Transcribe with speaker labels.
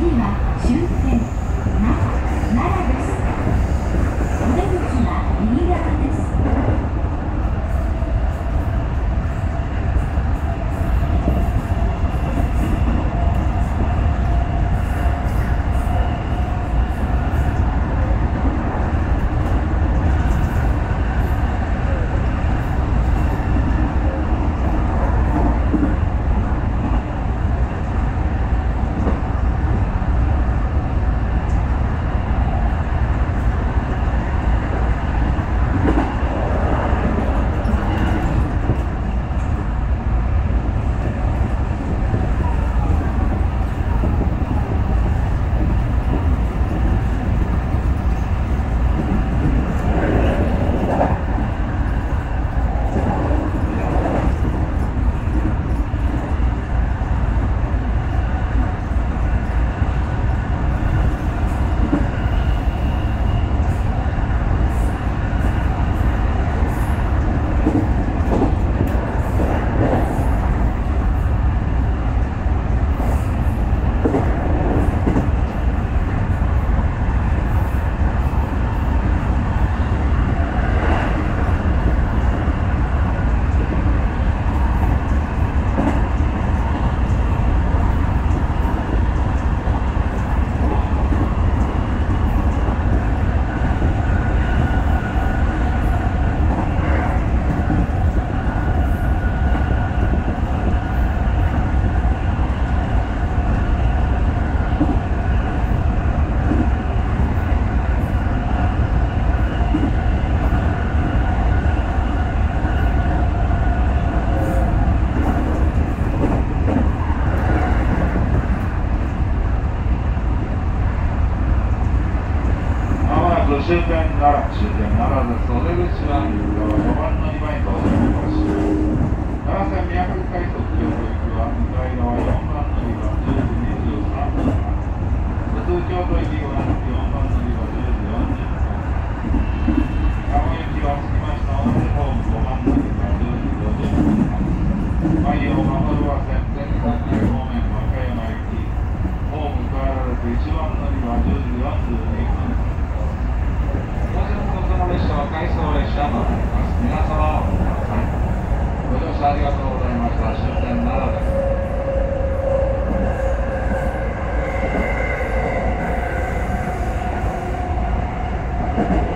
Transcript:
Speaker 1: 次は終点
Speaker 2: なら終点ならず袖口は5番の今井とお出まし奈良線宮古快速京都行きは向かい側4番乗り場10時23分から普通京都行きは4番乗り場10時40分鴨行きは着きました表ホーム5番乗り場10時50分から海洋守るは線全国方面和歌山行きホーム変わらず1番乗り場10時42分ありがとうございました。終点並べ。t h